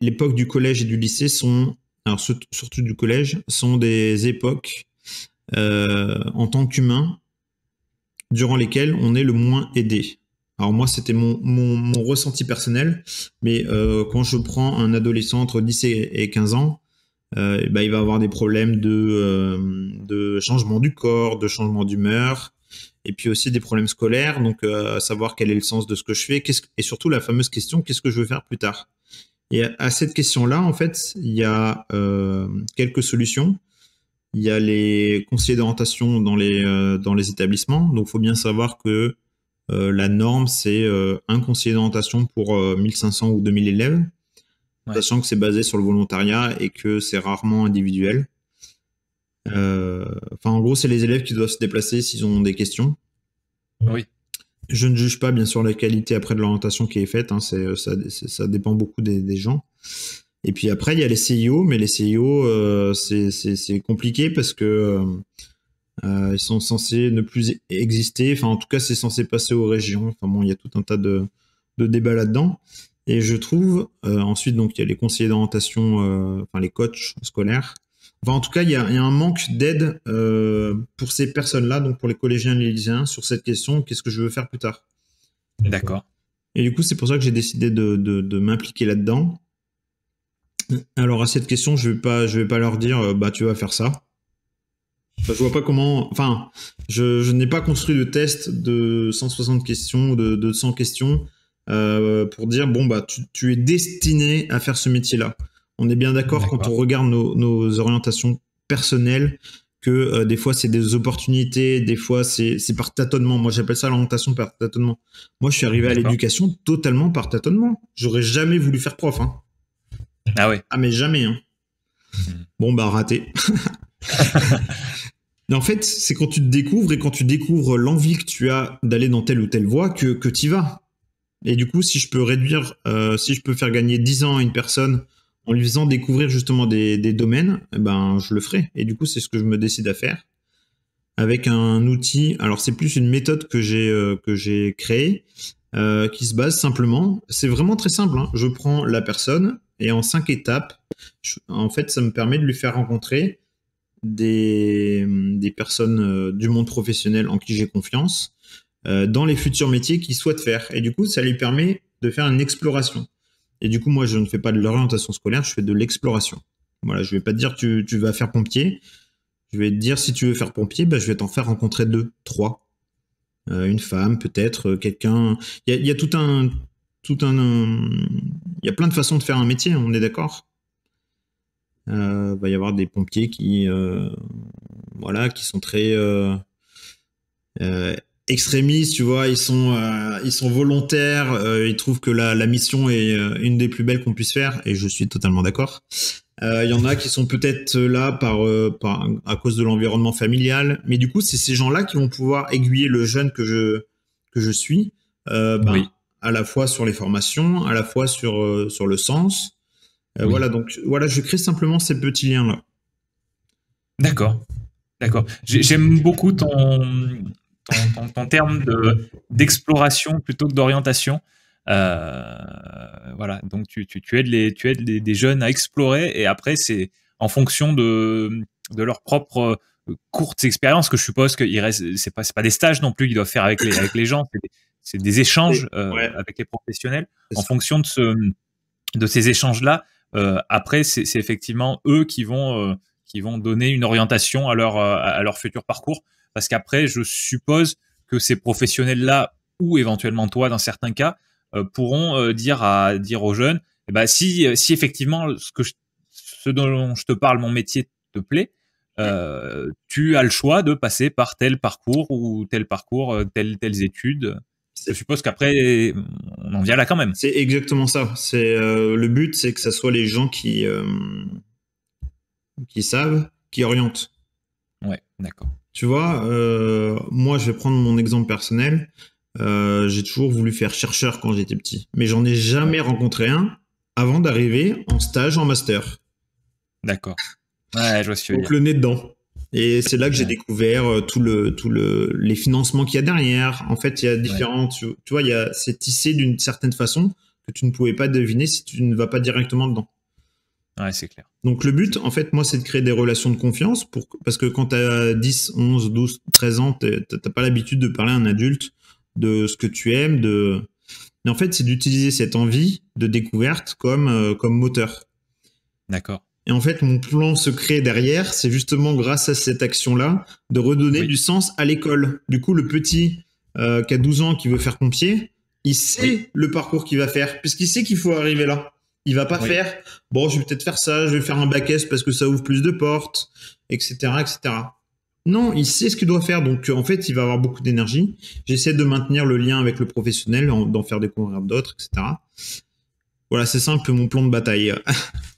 l'époque du collège et du lycée sont, alors surtout du collège, sont des époques en tant qu'humain durant lesquelles on est le moins aidé. Alors moi, c'était mon, mon, ressenti personnel, mais quand je prends un adolescent entre 10 et 15 ans, euh, bah, il va avoir des problèmes de, euh, de changement du corps, de changement d'humeur, et puis aussi des problèmes scolaires. Donc, euh, savoir quel est le sens de ce que je fais, et surtout la fameuse question qu'est-ce que je veux faire plus tard? Et à, cette question-là, en fait, il y a euh, quelques solutions. Il y a les conseillers d'orientation dans les dans les établissements. Donc, il faut bien savoir que la norme c'est un conseiller d'orientation pour 1500 ou 2000 élèves sachant que c'est basé sur le volontariat et que c'est rarement individuel. Euh, enfin, en gros, c'est les élèves qui doivent se déplacer s'ils ont des questions. Oui. Je ne juge pas, bien sûr, la qualité après de l'orientation qui est faite. Hein, c'est, ça, dépend beaucoup des, gens. Et puis après, il y a les CIO, mais les CIO, euh, c'est, compliqué parce que euh, ils sont censés ne plus exister. Enfin, en tout cas, c'est censé passer aux régions. Enfin bon, il y a tout un tas de, de débats là-dedans. Et je trouve, euh, ensuite, donc, il y a les conseillers d'orientation, euh, enfin, les coachs scolaires. Enfin, en tout cas, il y a, un manque d'aide euh, pour ces personnes-là, donc pour les collégiens et les lycéens, sur cette question qu'est-ce que je veux faire plus tard D'accord. Et du coup, c'est pour ça que j'ai décidé de, m'impliquer là-dedans. Alors, à cette question, je vais pas, je vais pas leur dire, bah, tu vas faire ça. je vois pas comment. Enfin, je, n'ai pas construit de test de 160 questions ou de, de 100 questions euh, pour dire bon bah tu, es destiné à faire ce métier-là. On est bien d'accord quand on regarde nos, orientations personnelles que euh, des fois c'est des opportunités, des fois c'est par tâtonnement. Moi j'appelle ça l'orientation par tâtonnement. Moi je suis arrivé à l'éducation totalement par tâtonnement. J'aurais jamais voulu faire prof. Hein. Ah ouais. Ah mais jamais. Hein. Hmm. Bon bah raté. Mais en fait, c'est quand tu te découvres et quand tu découvres l'envie que tu as d'aller dans telle ou telle voie que, que tu y vas. Et du coup, si je peux réduire, euh, si je peux faire gagner 10 ans à une personne en lui faisant découvrir justement des, domaines, eh ben, je le ferai. Et du coup, c'est ce que je me décide à faire avec un outil. Alors, c'est plus une méthode que j'ai euh, créée euh, qui se base simplement. C'est vraiment très simple. Hein. Je prends la personne et en cinq étapes, en fait, ça me permet de lui faire rencontrer des, personnes euh, du monde professionnel en qui j'ai confiance dans les futurs métiers qu'il souhaite faire. Et du coup, ça lui permet de faire une exploration. Et du coup, moi, je ne fais pas de l'orientation scolaire, je fais de l'exploration. Voilà, je vais pas te dire tu, tu vas faire pompier. Je vais te dire si tu veux faire pompier, bah, je vais t'en faire rencontrer deux, trois. Euh, une femme, peut-être, euh, quelqu'un. Il y a, tout un, tout un, il y a plein de façons de faire un métier. On est d'accord? Euh, va y avoir des pompiers qui, voilà, qui sont très extrémistes, tu vois, ils sont, euh, ils sont volontaires, euh, ils trouvent que la, la mission est euh, une des plus belles qu'on puisse faire, et je suis totalement d'accord. Il y en a qui sont peut-être là par, par, à cause de l'environnement familial, mais du coup, c'est ces gens-là qui vont pouvoir aiguiller le jeune que je, que je suis, oui. à la fois sur les formations, à la fois sur, sur le sens. Voilà, donc voilà, je crée simplement ces petits liens-là. D'accord. D'accord. J'aime beaucoup ton, en termes d'exploration plutôt que d'orientation. Euh, voilà, donc tu, tu, aides, les, tu aides des jeunes à explorer et après, c'est en fonction de, de leur propre euh, courtes expériences que je suppose que c'est pas, pas des stages non plus qu'ils doivent faire avec les, avec les gens, c'est des, échanges euh, avec les professionnels. En fonction de, ce, de ces échanges-là, après, c'est effectivement eux qui vont, qui vont donner une orientation à leur, à leur futur parcours parce qu'après, je suppose que ces professionnels-là, ou éventuellement toi dans certains cas, euh, pourront euh, dire à dire aux jeunes, eh ben, si euh, si effectivement ce que ce dont je te parle, mon métier te plaît, tu as le choix de passer par tel parcours ou tel parcours, telles telles études. Je suppose qu'après, on en vient là quand même. C'est exactement ça. C'est le but, c'est que ce soit les gens qui qui savent, qui orientent. Ouais, d'accord. Tu vois, euh, moi, je vais prendre mon exemple personnel. Euh, j'ai toujours voulu faire chercheur quand j'étais petit, mais j'en ai jamais rencontré un avant d'arriver en stage en master. D'accord. Ouais, je vois Donc le nez dedans. Et c'est là que j'ai découvert euh, tout le, tout le, les financements qu'il y a derrière. En fait, il y a différentes, tu, vois, il y a, c'est tissé d'une certaine façon que tu ne pouvais pas deviner si tu ne vas pas directement dedans. Ouais, c'est clair. Donc le but, en fait, moi, c'est de créer des relations de confiance pour parce que quand tu as 10, 11, 12, 13 ans, tu n'as pas l'habitude de parler à un adulte de ce que tu aimes, de mais en fait, c'est d'utiliser cette envie de découverte comme euh, comme moteur. D'accord. Et en fait, mon plan secret derrière, c'est justement grâce à cette action-là de redonner du sens à l'école. Du coup, le petit euh, qui a 12 ans qui veut faire pompier, il sait le parcours qu'il va faire puisqu'il sait qu'il faut arriver là. Il va pas faire, bon, je vais peut-être faire ça, je vais faire un bac S parce que ça ouvre plus de portes, etc., etc. Non, il sait ce qu'il doit faire, donc en fait, il va avoir beaucoup d'énergie. J'essaie de maintenir le lien avec le professionnel, d'en faire découvrir d'autres, etc. Voilà, c'est simple mon plan de bataille.